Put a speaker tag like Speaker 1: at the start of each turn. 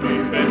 Speaker 1: We've